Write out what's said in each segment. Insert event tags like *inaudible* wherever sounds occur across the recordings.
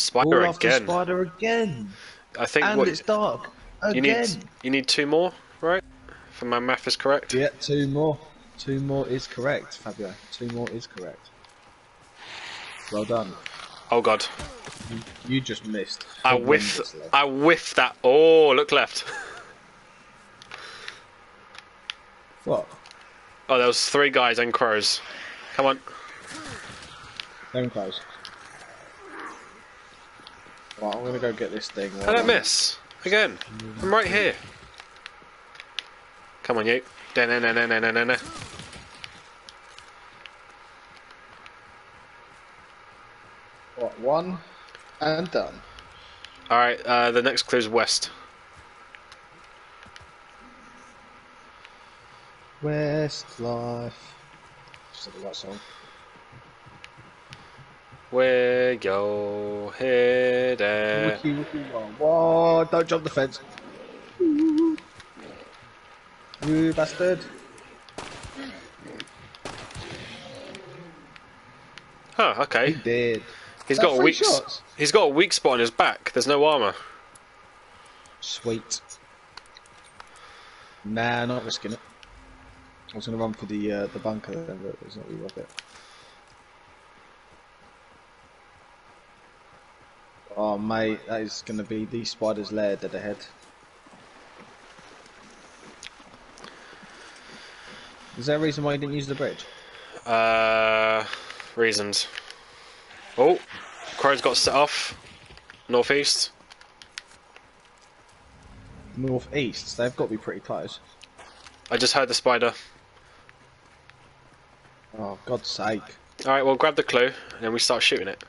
Spider All after again. spider again. I think And what it's dark. again. you need you need two more, right? If my math is correct. Yeah, two more. Two more is correct, Fabio. Two more is correct. Well done. Oh god. You just missed. I Horrendous whiff. I whiffed that. Oh, look left. What? Oh, there was three guys and crows. Come on. Them close. Right, I'm gonna go get this thing. Did I miss? Again. I'm right here. Come on, you. Da na na na na na na. What, one and done. Alright, uh, the next clue's west. Westlife. Is that the right song? Where your head at? Wiki, wiki, whoa, whoa, don't jump the fence. You bastard. Huh, He okay. did. He's That's got a weak shots. He's got a weak spot on his back. There's no armor. Sweet. Nah, not risking it. I was gonna run for the uh, the bunker then, but it's not really worth it. Oh mate, that is gonna be the spider's lair dead ahead. Is there a reason why you didn't use the bridge? Uh, reasons. Oh, crow's got set off. Northeast. Northeast, they've got to be pretty close. I just heard the spider. Oh, God's sake. Alright, well, grab the clue, and then we start shooting it.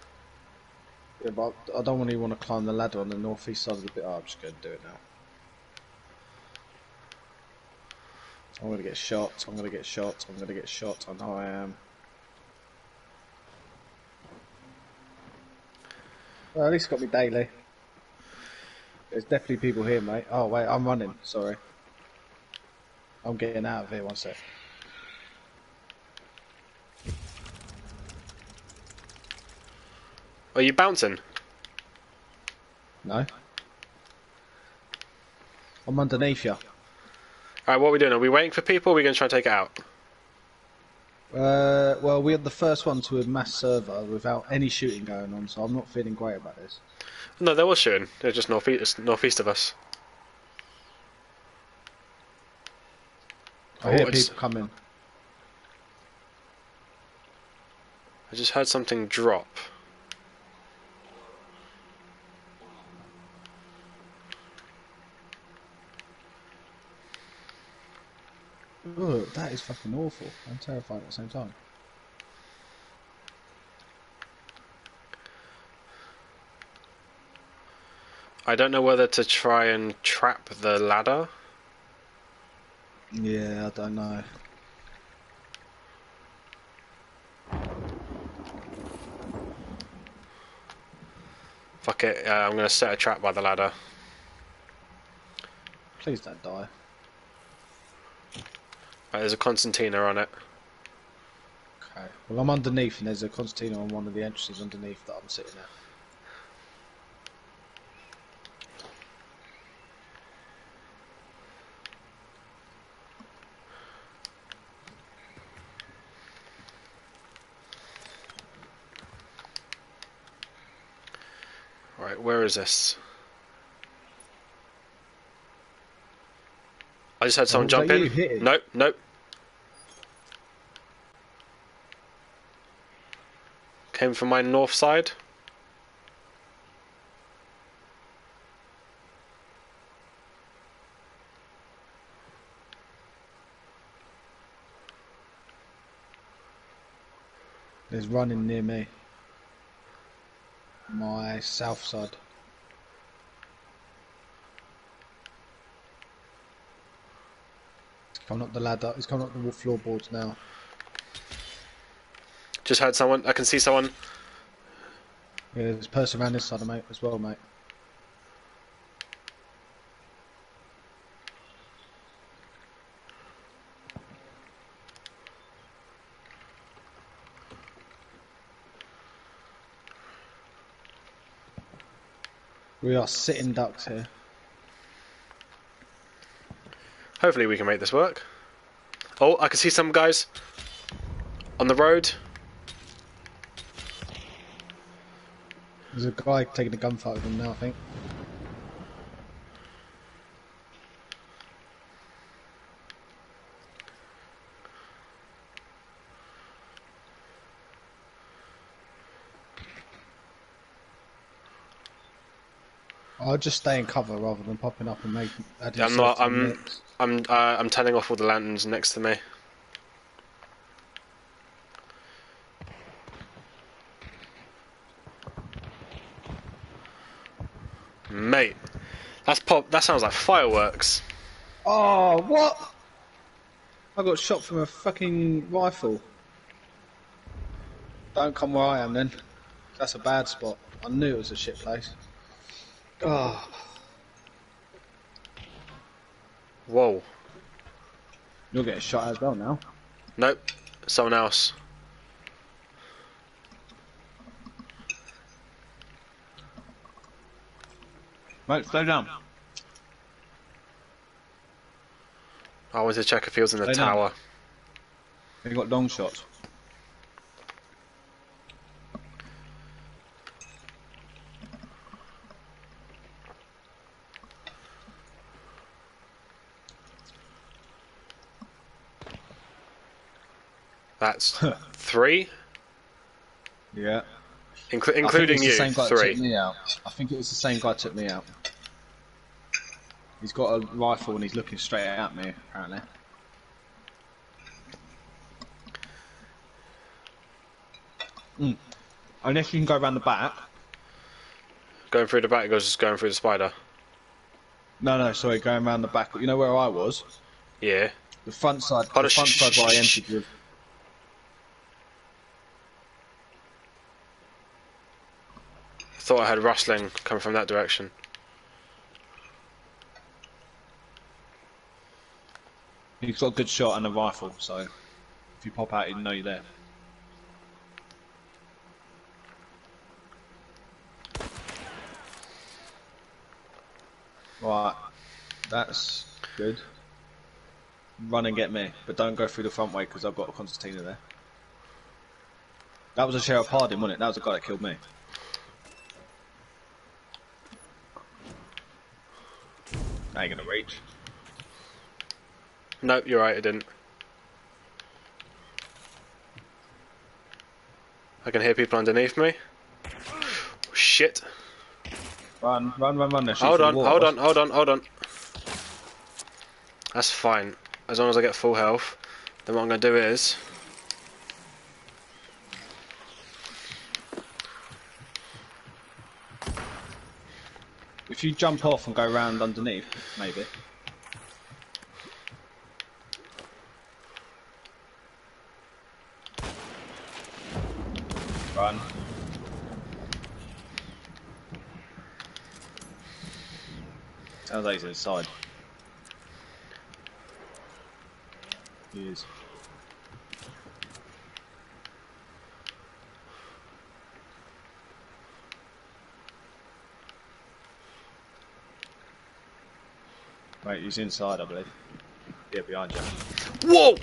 Yeah, but I don't really want to climb the ladder on the northeast side of the bit. Oh, I'm just going to do it now. I'm going to get shot. I'm going to get shot. I'm going to get shot. I know I am. Well, at least got me daily. There's definitely people here, mate. Oh, wait, I'm running. Sorry. I'm getting out of here. One sec. Are you bouncing? No. I'm underneath you. Alright, what are we doing? Are we waiting for people or are we going to try and take it out? Uh, well, we're the first one to a mass server without any shooting going on, so I'm not feeling great about this. No, they were shooting. They're just northeast, northeast of us. I Oh, hear it's- people coming. I just heard something drop. Ugh, that is fucking awful. I'm terrified at the same time. I don't know whether to try and trap the ladder. Yeah, I don't know. Fuck it, uh, I'm going to set a trap by the ladder. Please don't die. Right, there's a concertina on it. Okay. Well, I'm underneath, and there's a concertina on one of the entrances underneath that I'm sitting at. Right, where is this? I just had someone jump in. Nope, nope. Came from my north side. There's running near me. My south side. Coming up the ladder. He's coming up the floorboards now. Just heard someone. I can see someone. Yeah, there's a person around this side, mate, as well, mate. We are sitting ducks here. Hopefully we can make this work. Oh, I can see some guys on the road. There's a guy taking a gunfight with them now, I think. I'll just stay in cover rather than popping up and making. I'm not. I'm. I'm. Uh, I'm turning off all the lanterns next to me. Mate, that's pop. That sounds like fireworks. Oh, what? I got shot from a fucking rifle. Don't come where I am then. That's a bad spot. I knew it was a shit place. Oh, Whoa. you're getting shot as well now. Nope. Someone else. Right, slow down. I went a check if in the Stay down. tower. You got long shots. That's *laughs* three, Yeah. inclu- I think including you. the same guy that Three. took me out. I think it was the same guy that took me out. He's got a rifle and he's looking straight at me, apparently. Mm. Unless you can go around the back. Going through the back goes just going through the spider. No, no, sorry, going around the back. You know where I was? Yeah. The front side, Oh, the front side where I entered with. I thought I heard rustling coming from that direction. He's got a good shot and a rifle, so if you pop out, he'll know you're there. Right, that's good. Run and get me, but don't go through the front way because I've got a concertina there. That was a Sheriff Harding, wasn't it? That was the guy that killed me. Now you're gonna reach. Nope, you're right, I didn't. I can hear people underneath me. Shit. Run, run, run, run. Hold on, hold on, hold on, hold on. That's fine. As long as I get full health. Then what I'm going to do is... If you jump off and go round underneath, maybe. Run. Sounds like he's inside. He is. Wait, he's inside, I believe. Yeah, behind you. Whoa!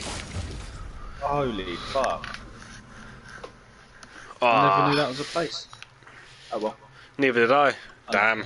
Holy fuck. I never knew Ah, that was a place. Oh well. neither did I. Damn.